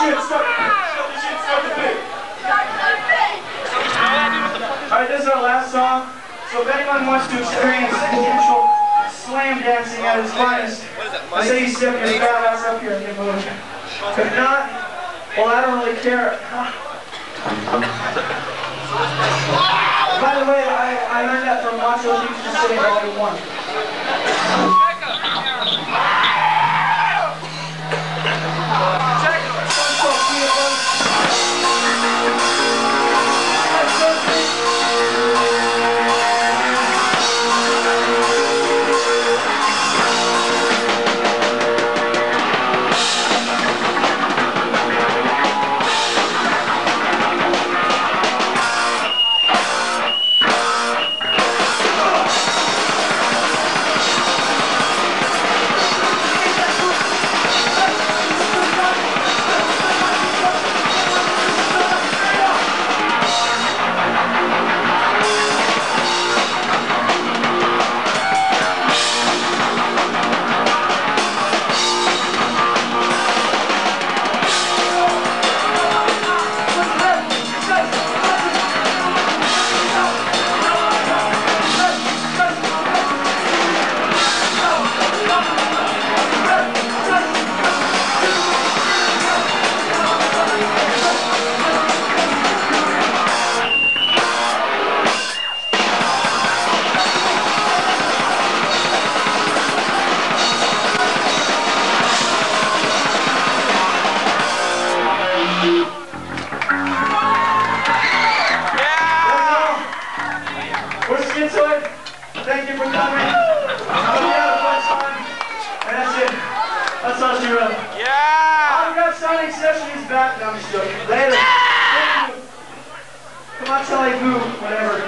the the the the pick. Alright, this is our last song. So if anyone wants to experience potential slam dancing at its finest, I say you step your fat ass up here and get moving. If not, well, I don't really care. By the way, I, I learned that from Macho Teacher City Volume 1. You for coming. Hope you had a fun time. And that's it. That's all she wrote. Yeah! Autograph signing session is back. No, I'm just joking. Later. Come on, Charlie Boo. Whatever.